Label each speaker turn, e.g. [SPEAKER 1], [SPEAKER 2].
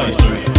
[SPEAKER 1] advisory.